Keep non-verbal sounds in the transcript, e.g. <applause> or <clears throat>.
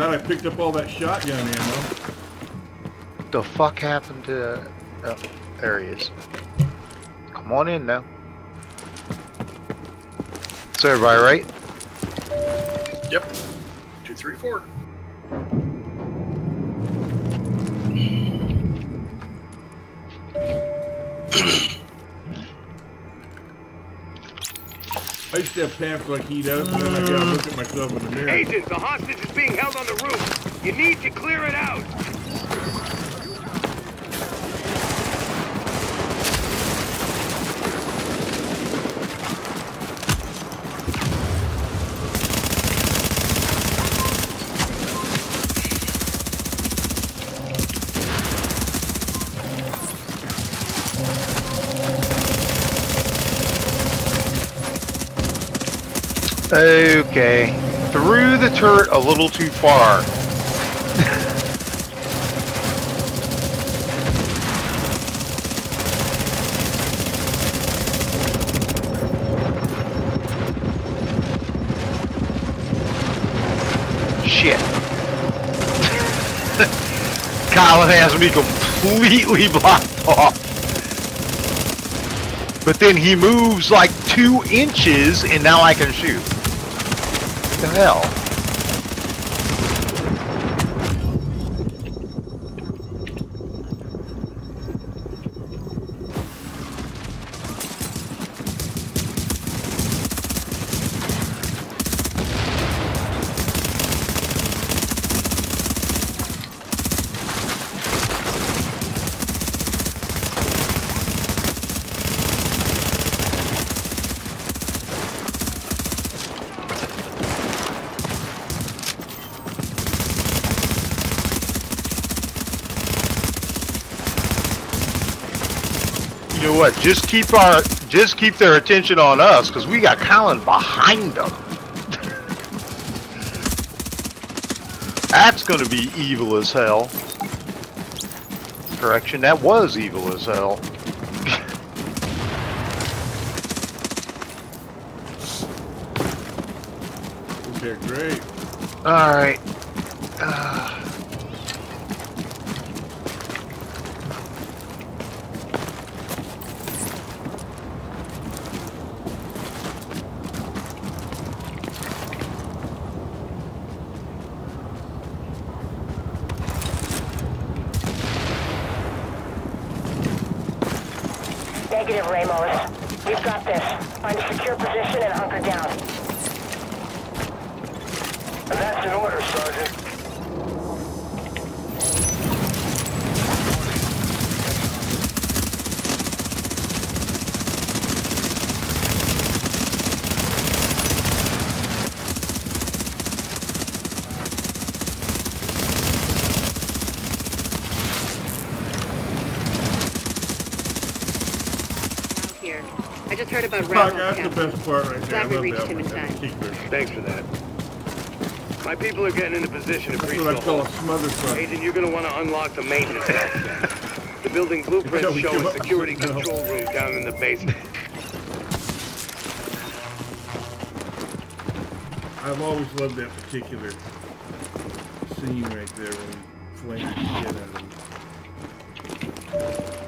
glad I picked up all that shotgun ammo. The fuck happened to... Oh, there he is. Come on in now. Is everybody right? Yep. Two, three, four. <clears throat> I used to have pants like he does, and then I gotta look at myself in the mirror. Agent, the hostage is being held on the roof. You need to clear it out. Okay. Threw the turret a little too far. Shit. <laughs> Colin has me completely <laughs> blocked off. But then he moves like two inches and now I can shoot. The hell? You know what? Just keep our just keep their attention on us because we got Colin behind them. <laughs> That's gonna be evil as hell. Correction, that was evil as hell. <laughs> Okay, great. Alright. Negative, Ramos. We've got this. Find a secure position and hunker down. I just heard about Fuck, Ralph's that's the best part right there. Glad we reached him in time. Thanks for that. My people are getting into a position to That's breach the I hole. a smother truck. Agent, you're gonna want to unlock the maintenance box. The building Until blueprints we show a security the control room down in the basement. I've always loved that particular scene right there when he flamed the shit out of him.